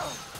First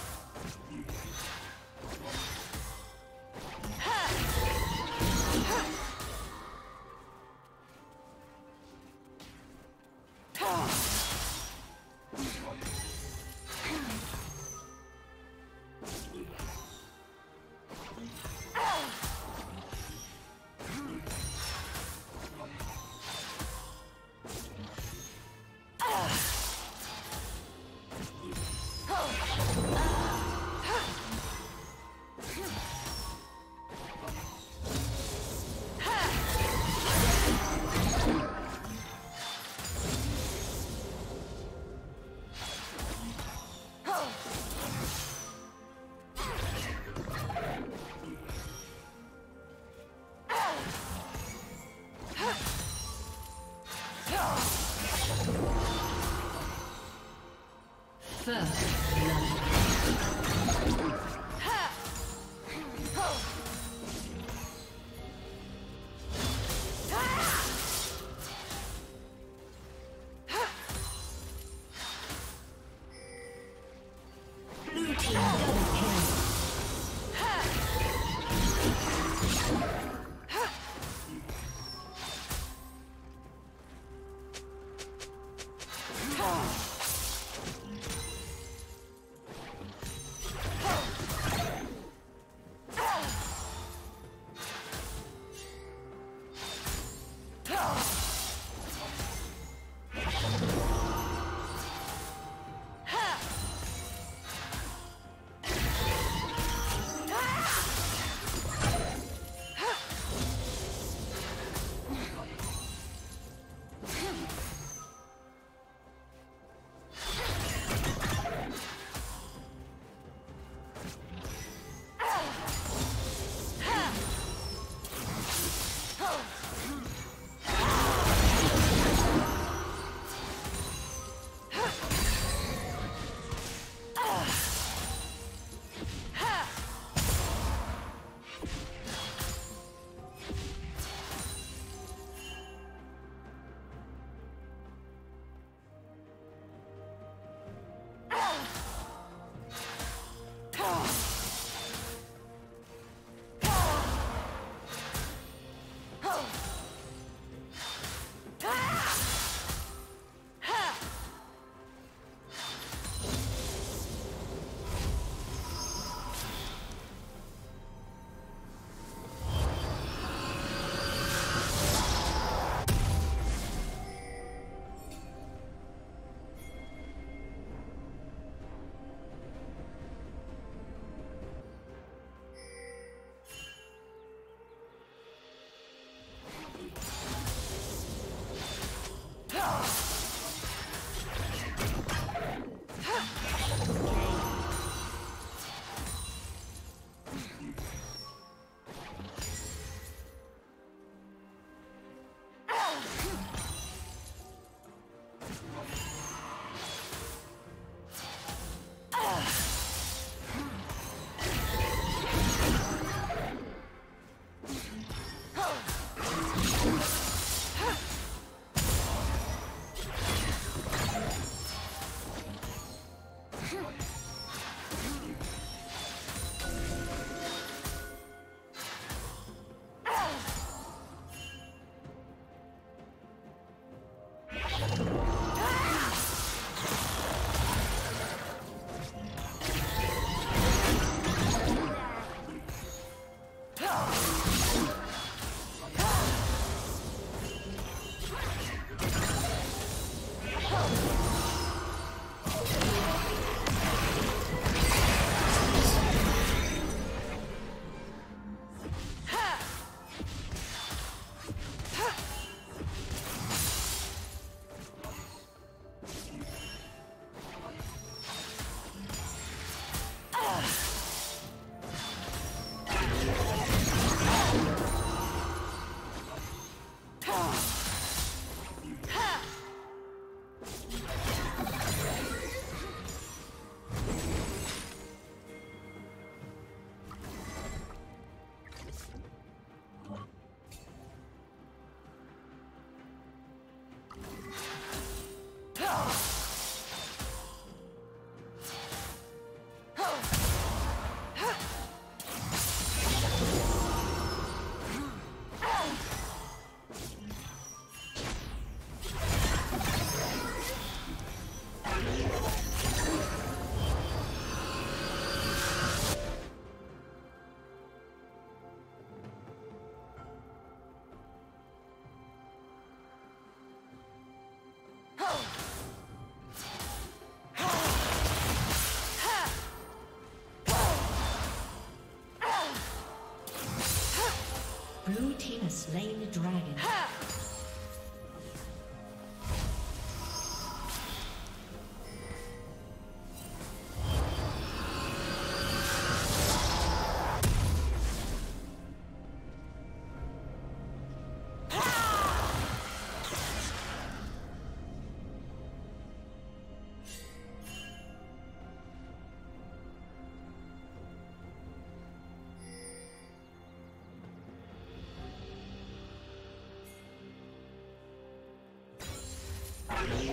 slain the dragon. Team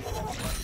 double kill.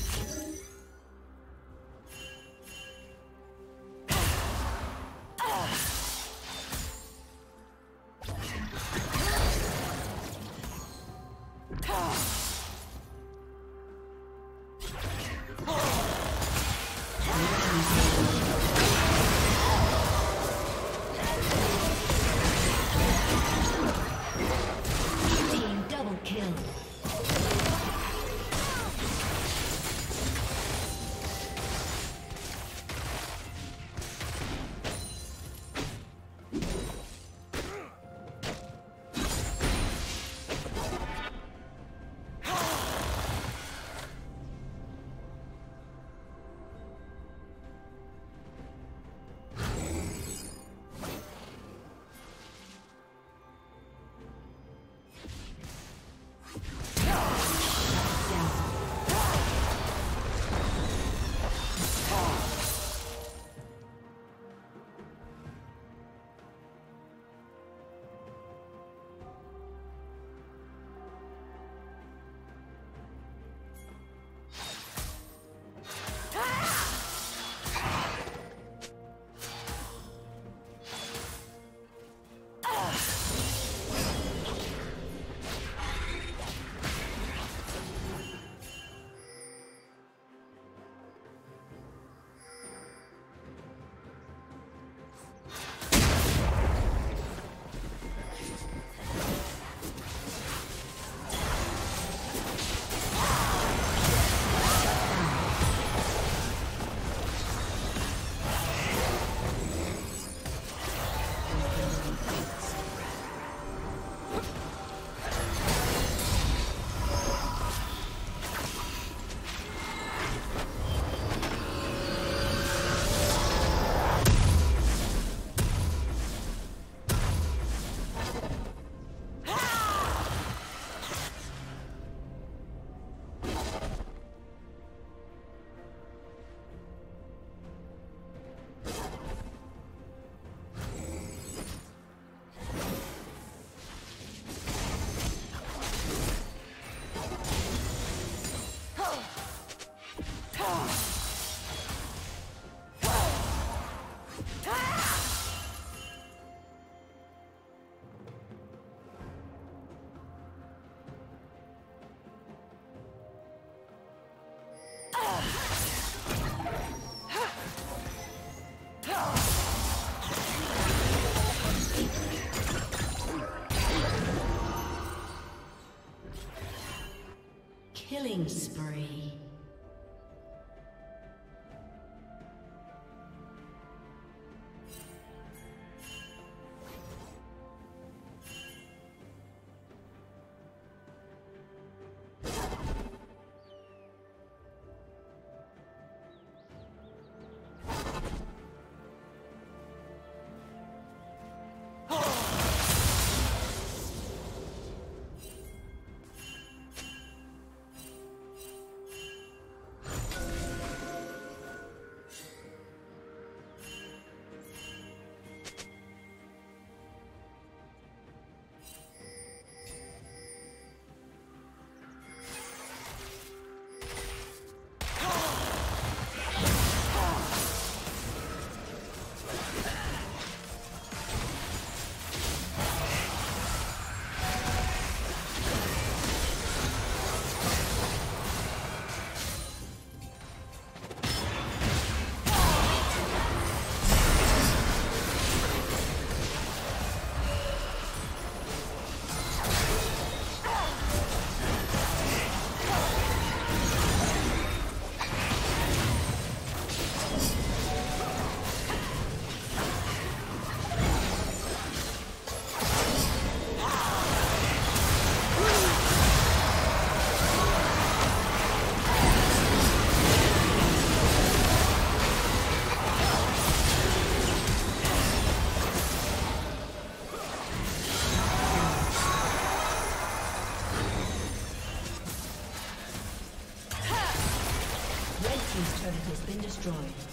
has been destroyed.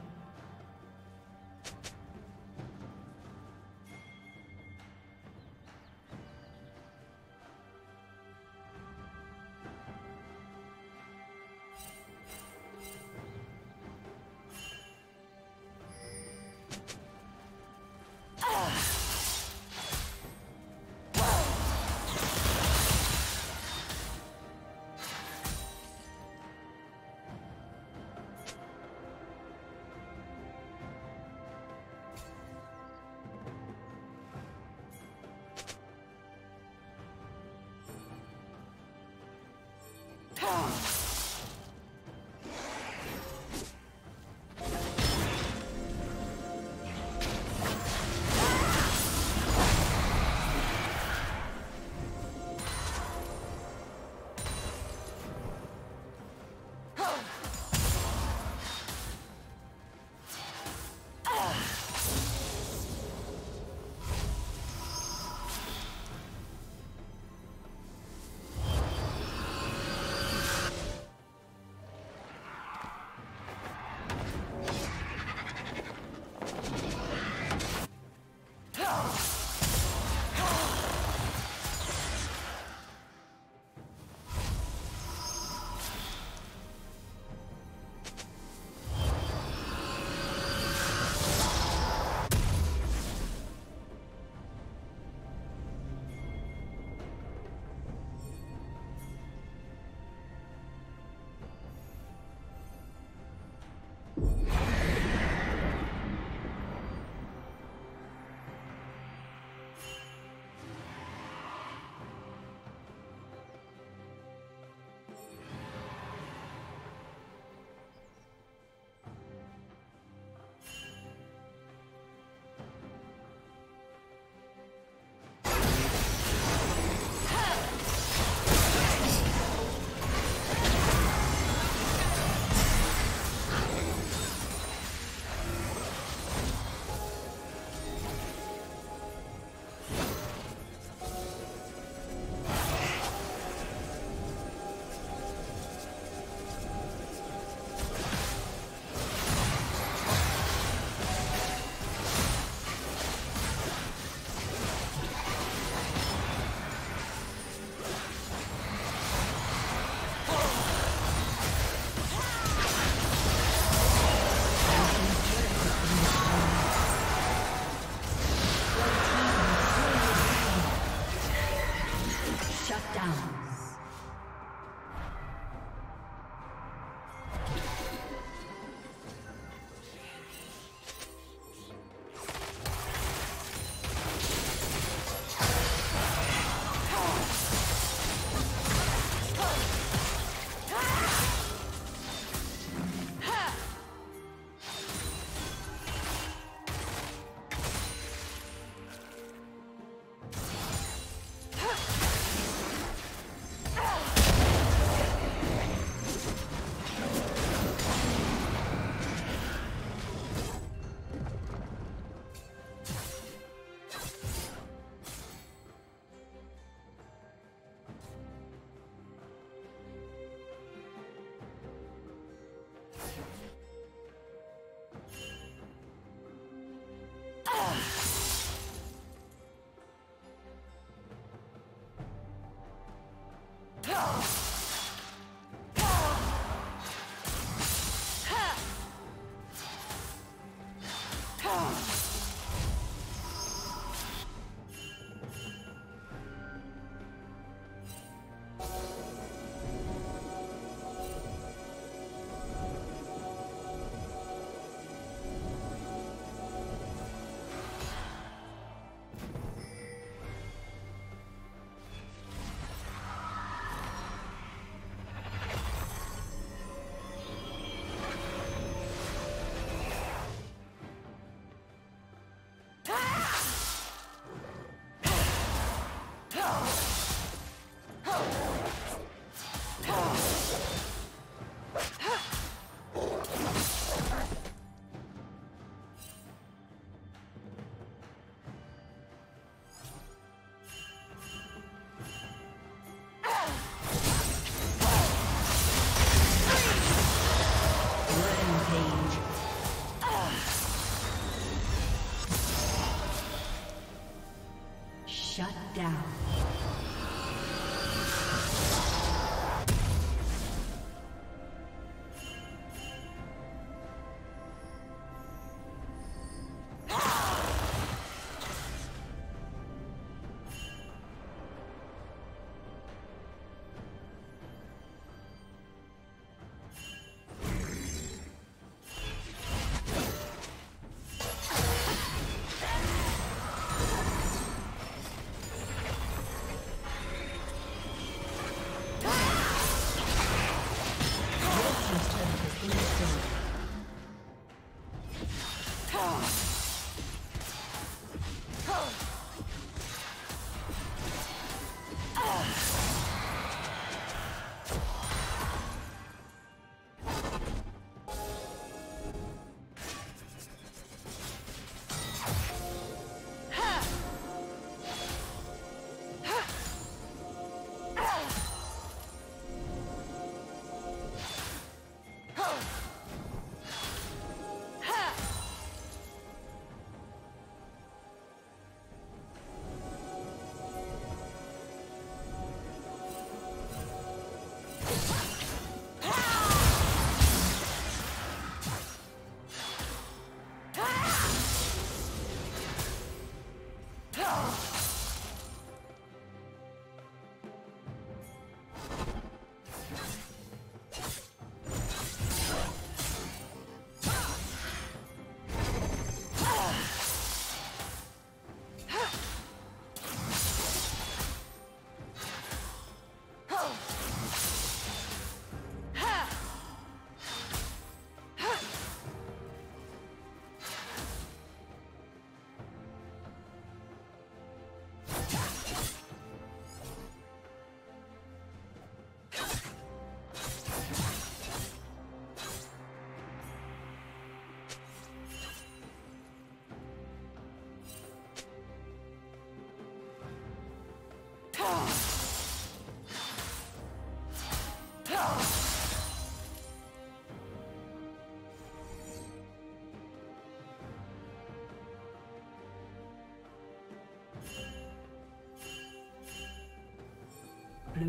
Shut down.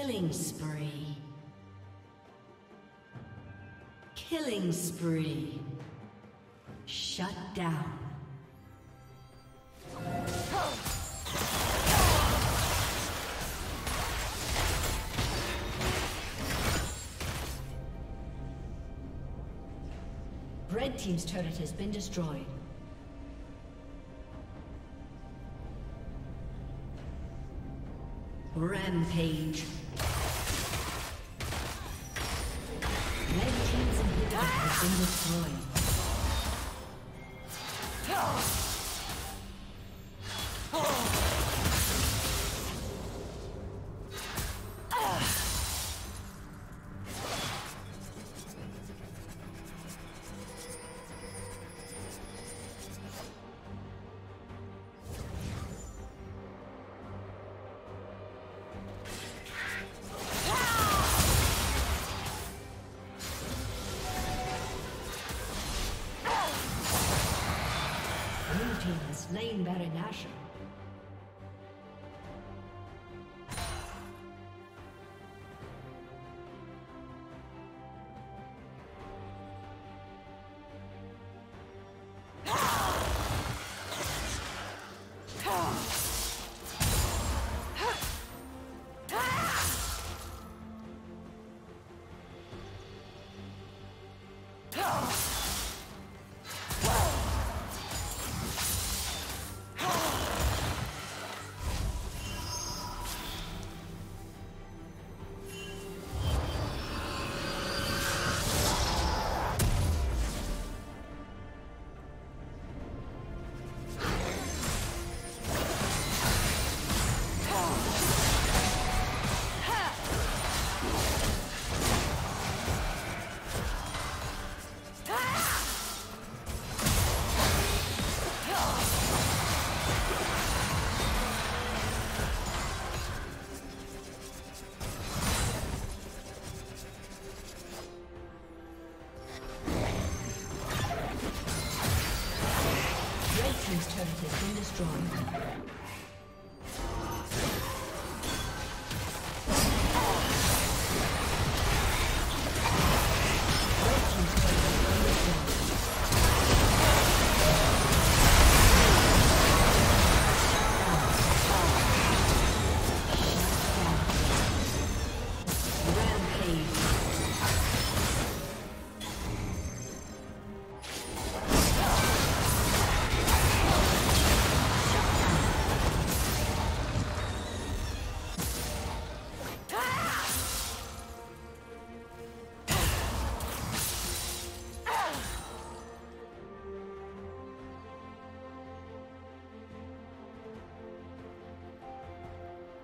Killing spree. Killing spree. Shut down. Red Team's turret has been destroyed. Rampage. Destroyed. Slain Baron Nashor.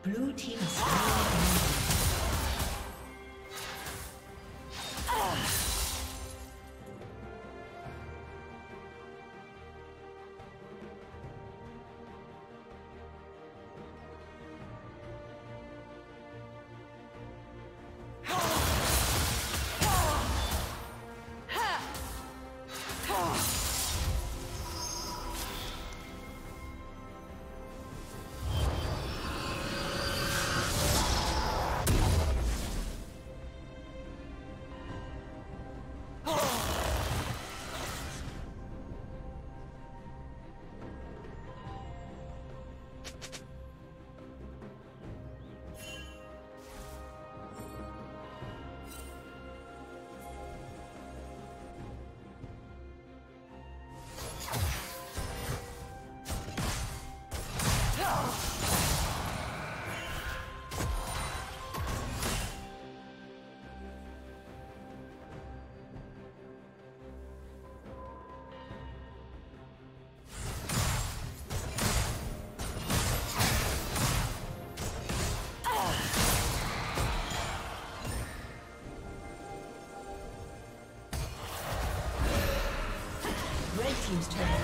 Blue team team's turret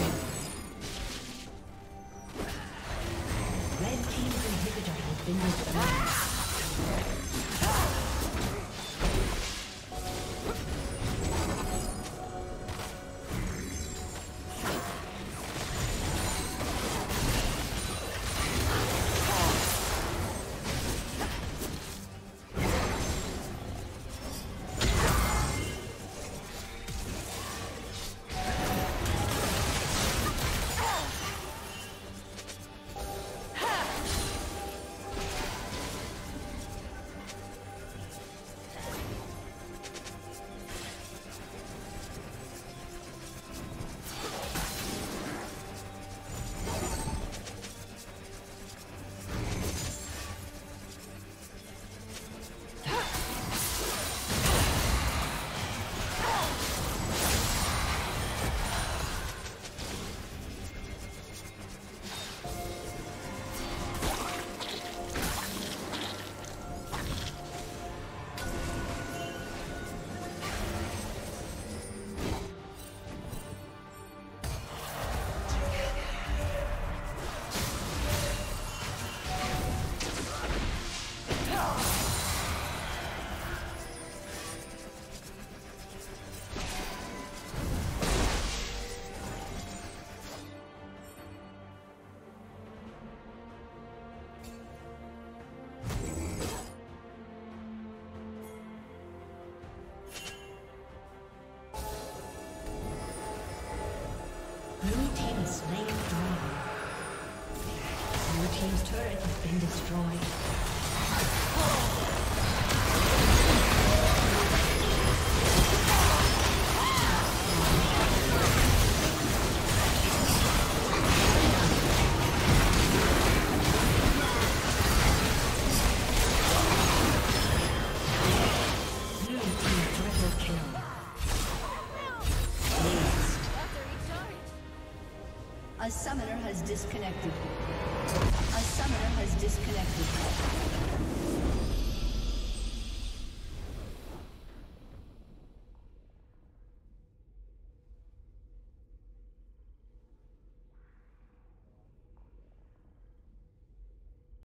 Has disconnected.